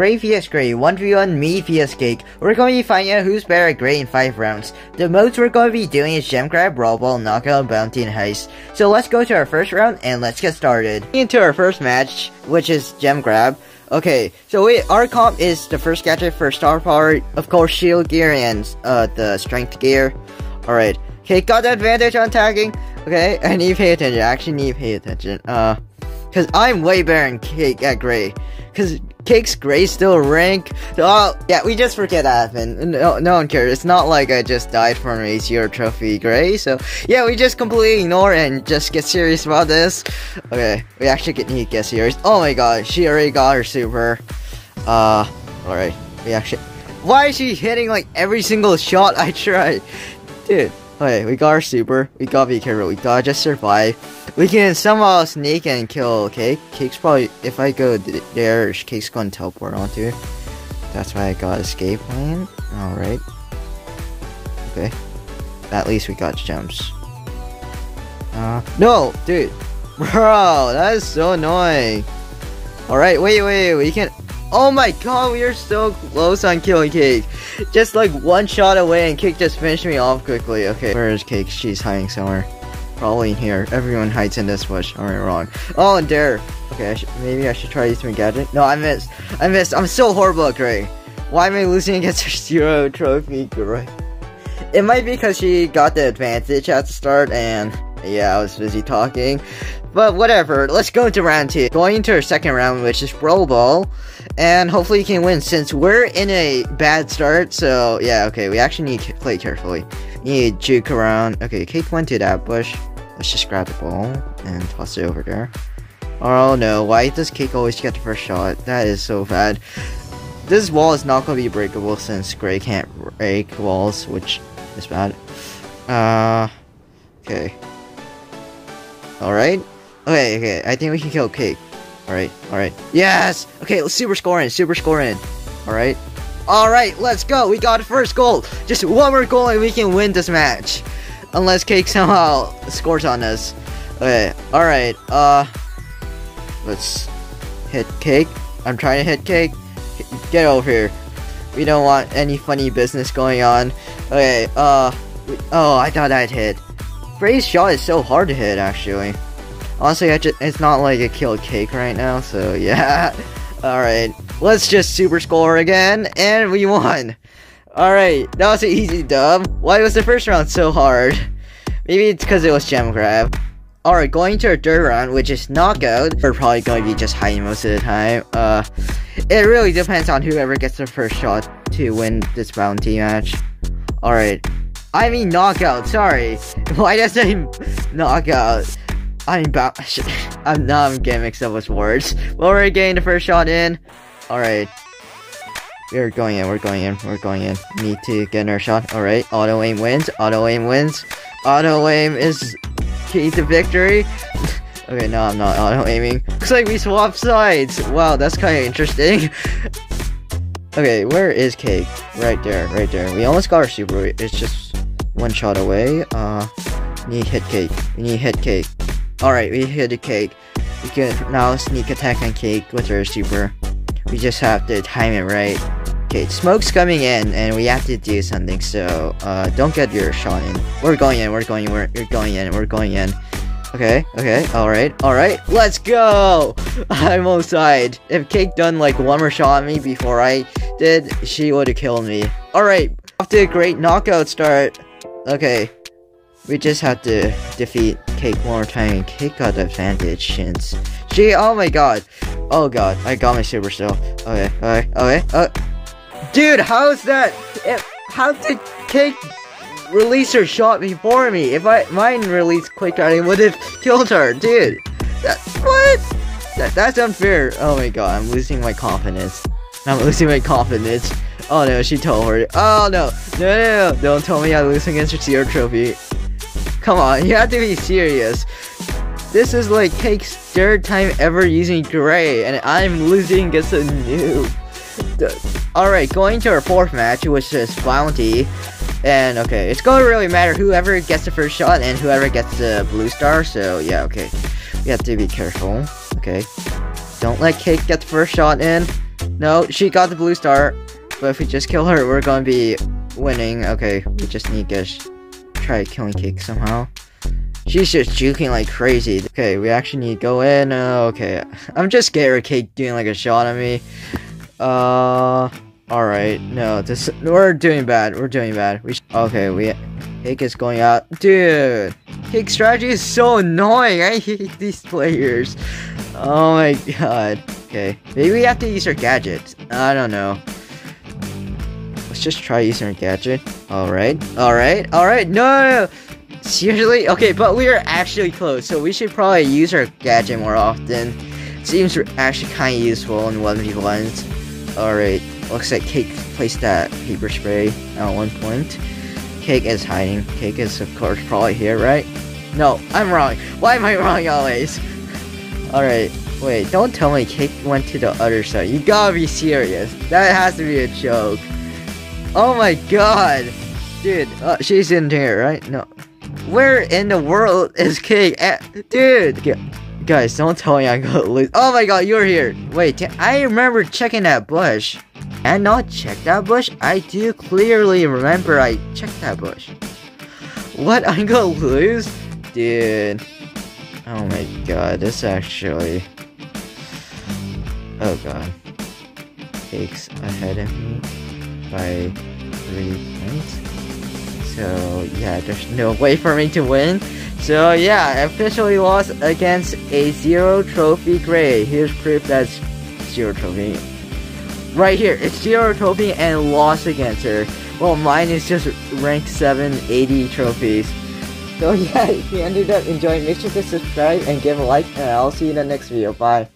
Gray vs Gray, 1v1 me vs Cake. We're going to be finding out who's better at Gray in 5 rounds. The modes we're going to be doing is Gem Grab, Brawl Ball, Knockout, Bounty, and Heist. So let's go to our first round and let's get started. Into our first match, which is Gem Grab. Okay, so we, our comp is the first gadget for Star Power, of course Shield Gear and uh, the Strength Gear. Alright, okay, got the advantage on tagging. Okay, I need to pay attention, I actually need to pay attention. Uh, Cause I'm way better in Cake at Gray. Cause Cake's Gray still rank. Oh, yeah, we just forget that happened. No, no one cares. It's not like I just died from a ACR trophy Gray. So, yeah, we just completely ignore and just get serious about this. Okay, we actually get, need to get serious. Oh my god, she already got her super. Uh, alright. We actually... Why is she hitting like every single shot I try? Dude, okay, we got our super. We be careful. We gotta just survive. We can somehow sneak and kill Cake. Cake's probably, if I go there, Cake's gonna teleport onto. That's why I got escape plan. Alright. Okay. At least we got gems. Uh, no! Dude! Bro, that is so annoying. Alright, wait, wait, we can... Oh my god, we are so close on killing Cake. Just like one shot away and Cake just finished me off quickly. Okay, where is Cake? She's hiding somewhere. Probably in here. Everyone hides in this bush. Alright, wrong. Oh, and there. Okay, I maybe I should try using my gadget. No, I missed. I missed. I'm so horrible at Gray. Why am I losing against her zero trophy Gray? It might be because she got the advantage at the start and yeah, I was busy talking. But whatever, let's go into round two. Going into our second round, which is Brawl Ball. And hopefully you can win since we're in a bad start. So yeah, okay, we actually need to play carefully. You need to juke around. Okay, Cake went to that bush. Let's just grab the ball and toss it over there. Oh no, why does Cake always get the first shot? That is so bad. This wall is not going to be breakable since Gray can't break walls, which is bad. Uh, okay. Alright. Okay, okay, I think we can kill Cake. Alright, alright. Yes! Okay, let's super score in, super score in. Alright. Alright, let's go! We got first goal! Just one more goal and we can win this match unless Cake somehow scores on us. Okay, alright, uh, let's hit Cake. I'm trying to hit Cake. Get over here. We don't want any funny business going on. Okay, uh, oh, I thought I'd hit. Gray's shot is so hard to hit, actually. Just, it's not like a killed Cake right now, so yeah. Alright, let's just super score again, and we won. Alright, that was an easy dub. Why was the first round so hard? Maybe it's because it was gem grab. Alright, going to our third round, which is knockout. We're probably going to be just hiding most of the time. Uh, it really depends on whoever gets the first shot to win this bounty match. Alright. I mean knockout, sorry. Why does I knockout? I mean, I'm now I'm getting mixed up with words. Well, we're getting the first shot in. Alright. We're going in, we're going in, we're going in. Need to get our shot. Alright, auto aim wins, auto aim wins. Auto aim is key to victory. okay, no, I'm not auto aiming. Looks like we swapped sides. Wow, that's kind of interesting. okay, where is Cake? Right there, right there. We almost got our super. It's just one shot away. Uh, need hit Cake. We need hit Cake. Alright, we hit the Cake. We can now sneak attack on Cake with our super. We just have to time it right. Okay, smoke's coming in, and we have to do something, so, uh, don't get your shot in. We're going in, we're going in, we're, we're going in, we're going in. Okay, okay, alright, alright, let's go! I almost died. If Cake done, like, one more shot at me before I did, she would've killed me. Alright, off to a great knockout start. Okay, we just have to defeat One more time, and Cake got the advantage since she- oh my god. Oh god, I got my super still. Okay, okay, okay, uh- Dude, how's that? How did Cake release her shot before me? If I mine released quicker, I would have killed her, dude. That, what? That, that's unfair. Oh my god, I'm losing my confidence. I'm losing my confidence. Oh no, she told her. Oh no, no, no, no! Don't tell me I'm losing against your trophy. Come on, you have to be serious. This is like Cake's third time ever using Gray, and I'm losing against a noob. Alright, going to our fourth match, which is Bounty. And, okay, it's going to really matter whoever gets the first shot and whoever gets the blue star, so, yeah, okay. We have to be careful, okay. Don't let Cake get the first shot in. No, she got the blue star. But if we just kill her, we're gonna be winning. Okay, we just need to try killing Cake somehow. She's just juking like crazy. Okay, we actually need to go in. Uh, okay, I'm just scared of Cake doing like a shot at me. Uh, all right. No, this we're doing bad. We're doing bad. We okay. We Cake is going out, dude. Cake strategy is so annoying. I hate these players. Oh my god. Okay, maybe we have to use our gadgets. I don't know. Let's just try using our gadget. All right. All right. All right. No. no, no. Seriously? Okay, but we are actually close, so we should probably use our gadget more often. Seems actually kind of useful in 1v1s. Alright, looks like Cake placed that paper spray at one point. Cake is hiding. Cake is, of course, probably here, right? No, I'm wrong. Why am I wrong always? Alright, wait, don't tell me Cake went to the other side. You gotta be serious. That has to be a joke. Oh my god! Dude, uh, she's in here, right? No, where in the world is King? Dude, guys, don't tell me I'm gonna lose. Oh my god, you're here. Wait, I remember checking that bush. And not check that bush? I do clearly remember I checked that bush. What? I'm gonna lose? Dude. Oh my god, this actually... Oh god. Cake's ahead of me by three points. So yeah, there's no way for me to win. So yeah, I officially lost against a zero trophy gray. Here's proof that's zero trophy. Right here, it's zero trophy and lost against her. Well, mine is just rank 780 trophies. So yeah, if you ended up enjoying, make sure to subscribe and give a like, and I'll see you in the next video. Bye.